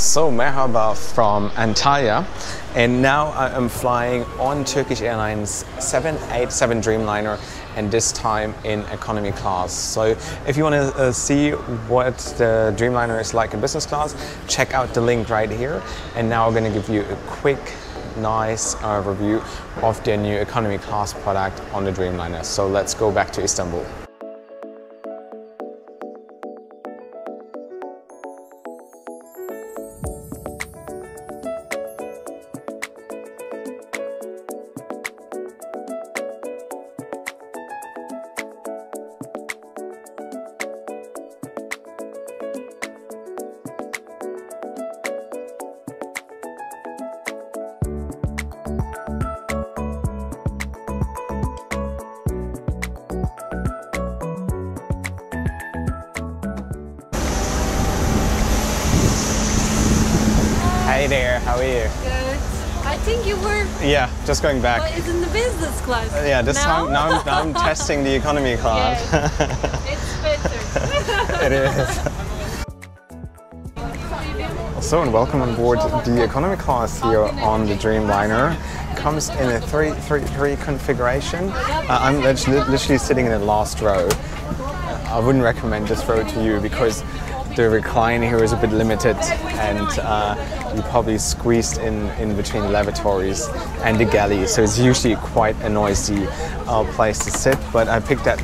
So merhaba from Antalya and now I am flying on Turkish Airlines 787 Dreamliner and this time in economy class. So if you want to uh, see what the Dreamliner is like in business class, check out the link right here. And now I'm going to give you a quick nice uh, review of their new economy class product on the Dreamliner. So let's go back to Istanbul. There, how are you? Good. I think you were. Yeah, just going back. Well, it's in the business class. Yeah, this now? time now I'm, now I'm testing the economy class. It's better. it is. So and welcome on board the economy class here on the Dreamliner. Comes in a 333 configuration. Uh, I'm literally sitting in the last row. I wouldn't recommend this row to you because the recline here is a bit limited and uh, you probably squeezed in, in between the lavatories and the galley. So it's usually quite a noisy uh, place to sit. But I picked that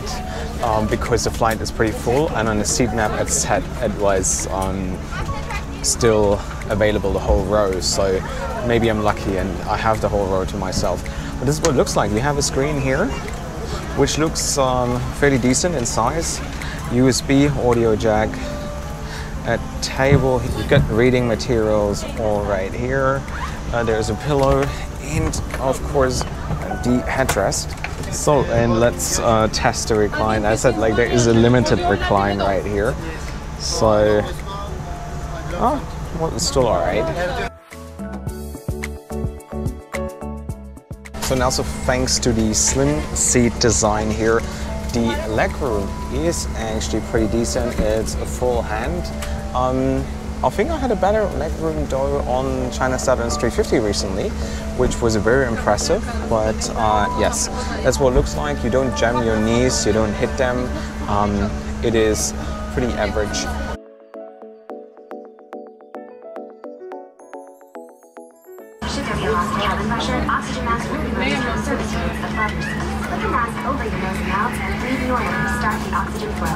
um, because the flight is pretty full and on the seat map it said it was um, still available the whole row. So maybe I'm lucky and I have the whole row to myself. But this is what it looks like. We have a screen here which looks um, fairly decent in size. USB audio jack, a table, you've got reading materials all right here. Uh, there's a pillow and of course the headrest. So, and let's uh, test the recline. I said like there is a limited recline right here. So, oh, well, it's still all right. So now, so thanks to the slim seat design here, the legroom is actually pretty decent. It's a full hand. Um, I think I had a better legroom though on China Southern 350 recently, which was very impressive. But uh, yes, that's what it looks like. You don't jam your knees, you don't hit them. Um, it is pretty average. Oxygen mask over your nose and mouth and breathe normally to start the oxygen flow.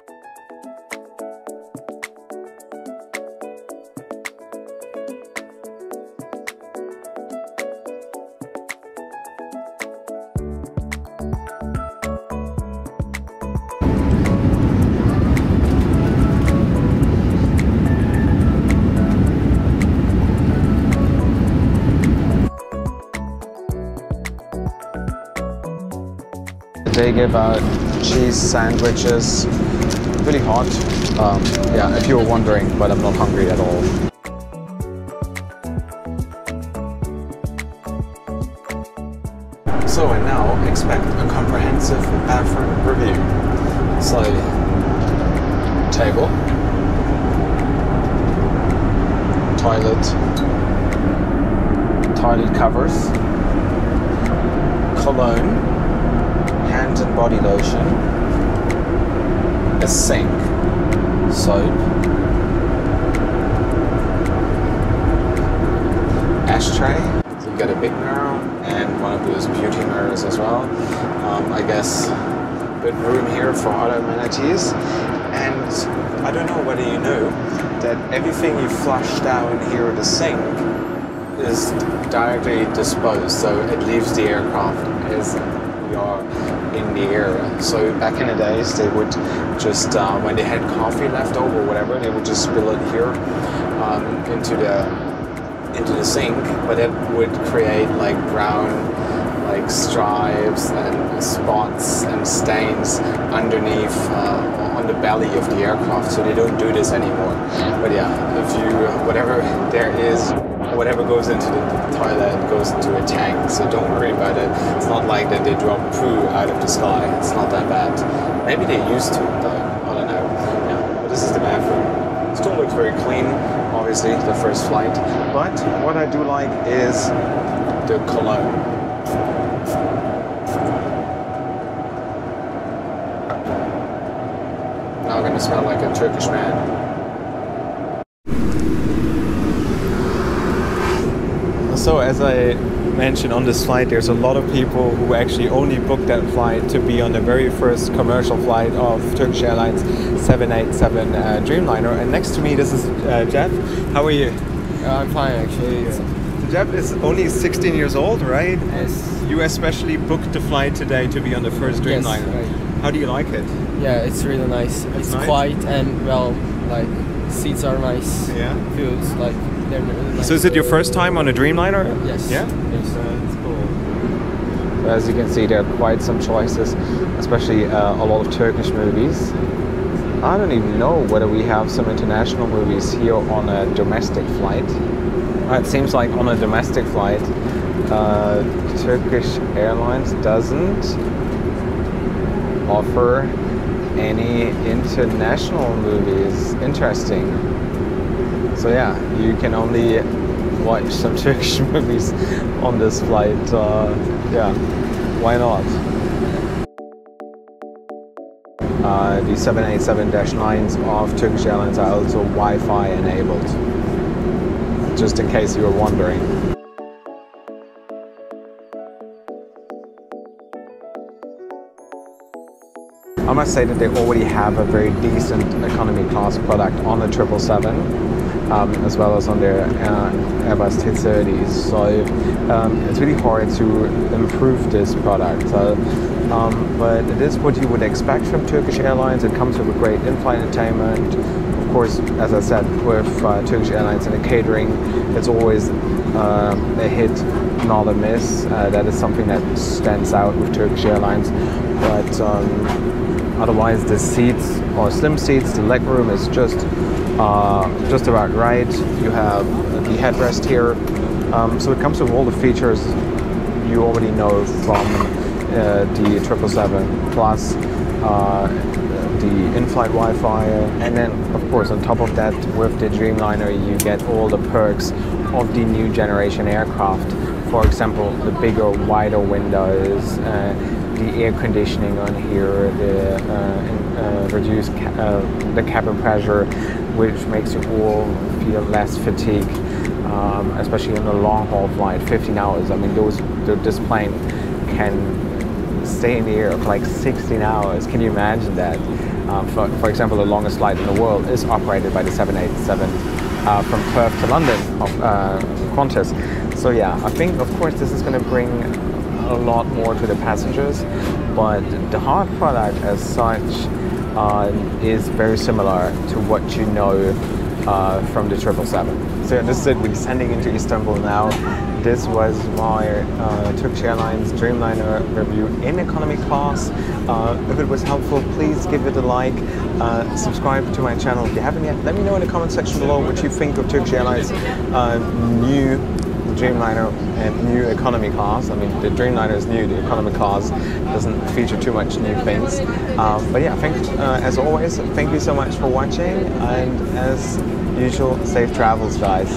They give out cheese sandwiches, really hot. Um, yeah, if you were wondering, but I'm not hungry at all. So and now expect a comprehensive bathroom review. So, table, toilet, toilet covers, cologne, hand and body lotion, a sink, soap, ashtray. So you got a big mirror and one of those beauty mirrors as well. Um, I guess good room here for other amenities. And I don't know whether you know that everything you flush down here at the sink is directly disposed, so it leaves the aircraft as you're in the air. So back in the days, they would just uh, when they had coffee left over or whatever, they would just spill it here um, into the into the sink, but it would create like brown like stripes and spots and stains underneath uh, on the belly of the aircraft. So they don't do this anymore. But yeah, if you whatever there is, whatever goes into the toilet goes into a tank. So don't worry about it. It's not like that they drop poo out of the sky. It's not that bad. Maybe they used to though. I don't know. Yeah, but this is the bathroom. Still looks looks very clean. Obviously, the first flight. But what I do like is the cologne. Now I'm gonna smell like a Turkish man. So as I mentioned on this flight, there's a lot of people who actually only booked that flight to be on the very first commercial flight of Turkish Airlines 787 uh, Dreamliner. And next to me, this is uh, Jeff. How are you? Uh, I'm fine actually. Jeff is only 16 years old, right? Yes. You especially booked the flight today to be on the first Yes, Dreamliner. right. How do you like it? Yeah, it's really nice. It's nice? quiet and well, like seats are nice. Yeah. Feels like they're really nice. So is it your first time on a Dreamliner? Yes. Yeah? Yes. That's cool. As you can see, there are quite some choices, especially uh, a lot of Turkish movies. I don't even know whether we have some international movies here on a domestic flight. Uh, It seems like on a domestic flight, uh, Turkish Airlines doesn't offer any international movies. Interesting. So yeah, you can only watch some Turkish movies on this flight. Uh, yeah, why not? Uh, the 787-9s of Turkish Airlines are also Wi-Fi enabled. Just in case you were wondering. I must say that they already have a very decent economy class product on the 777, um, as well as on their uh, Airbus 230s. So um, it's really hard to improve this product. So, um, but it is what you would expect from Turkish Airlines. It comes with a great in-flight entertainment. Of course, as I said, with uh, Turkish Airlines and the catering, it's always uh, a hit, not a miss. Uh, that is something that stands out with Turkish Airlines. But um, Otherwise, the seats are slim seats. The legroom is just uh, just about right. You have the headrest here, um, so it comes with all the features you already know from uh, the 777 plus. Uh, the in-flight Wi-Fi, and then of course on top of that, with the Dreamliner, you get all the perks of the new generation aircraft. For example, the bigger, wider windows, uh, the air conditioning on here, the reduced ca- uh, the cabin pressure, which makes you all feel less fatigue, um, especially in a long haul flight, 15 hours. I mean, those the, this plane can stay in the air for like 16 hours. Can you imagine that? Um, for, for example, the longest flight in the world is operated by the 787 uh, from Perth to London of uh, Qantas. So yeah, I think of course this is going to bring a lot more to the passengers, but the hard product as such uh, is very similar to what you know uh, from the 777. So this is it, we're descending into Istanbul now. This was my uh, Turkish Airlines Dreamliner review in economy class. Uh, if it was helpful, please give it a like. Uh, subscribe to my channel if you haven't yet. Let me know in the comment section below what you think of Turkish Airlines uh, Dreamliner and new economy class. I mean, the Dreamliner is new, the economy class doesn't feature too much new things. Um, but yeah, thank, uh, as always, thank you so much for watching, and as usual, safe travels, guys.